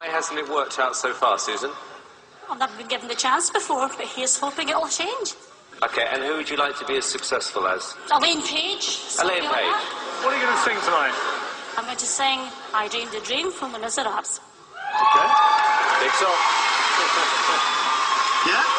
Why hasn't it worked out so far, Susan? I've never been given the chance before, but here's hoping it'll change. Okay, and who would you like to be as successful as? Elaine Paige. Elaine something like Paige. What are you going to sing tonight? I'm going to sing I Dreamed a Dream from the Miserables. Okay. Big song. Yeah?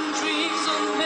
Dreams. on